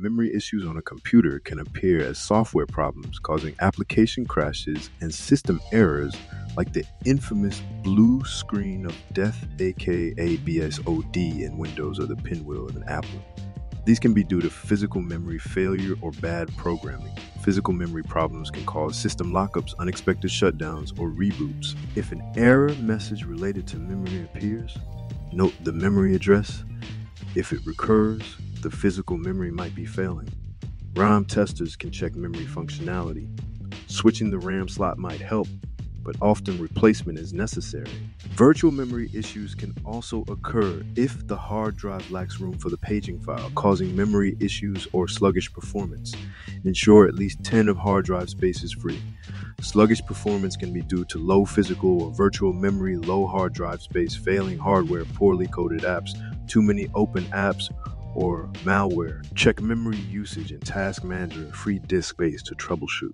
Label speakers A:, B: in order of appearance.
A: memory issues on a computer can appear as software problems causing application crashes and system errors like the infamous blue screen of death aka BSOD in Windows or the pinwheel in Apple. These can be due to physical memory failure or bad programming. Physical memory problems can cause system lockups, unexpected shutdowns, or reboots. If an error message related to memory appears, note the memory address. If it recurs, the physical memory might be failing. RAM testers can check memory functionality. Switching the RAM slot might help, but often replacement is necessary. Virtual memory issues can also occur if the hard drive lacks room for the paging file, causing memory issues or sluggish performance. Ensure at least 10 of hard drive space is free. Sluggish performance can be due to low physical or virtual memory, low hard drive space, failing hardware, poorly coded apps, too many open apps, or malware. Check memory usage in Task Manager and free disk space to troubleshoot.